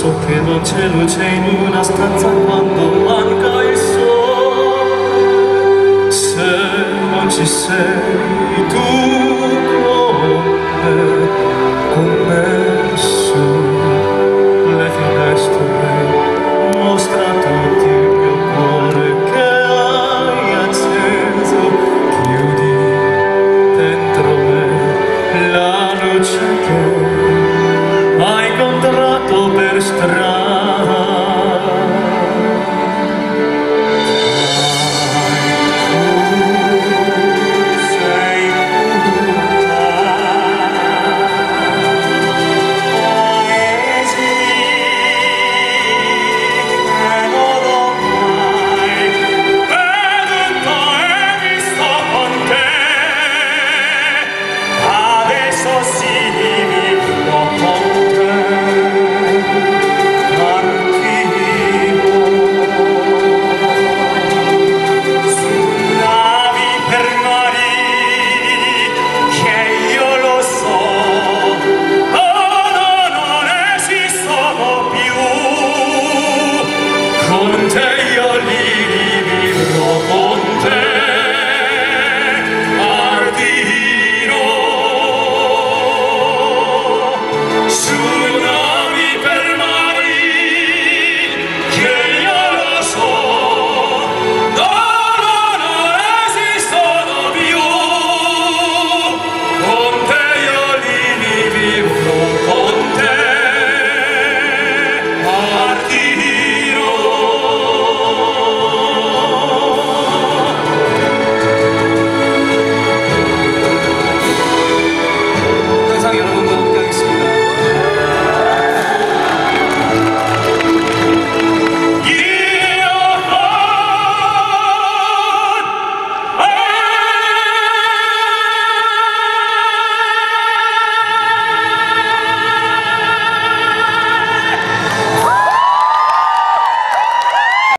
So che non c'è luce in una stanza quando manca il sole se non ci sei tu con me con me su le finestre mostra tutti il mio cuore che hai acceso chiudi dentro me la luce che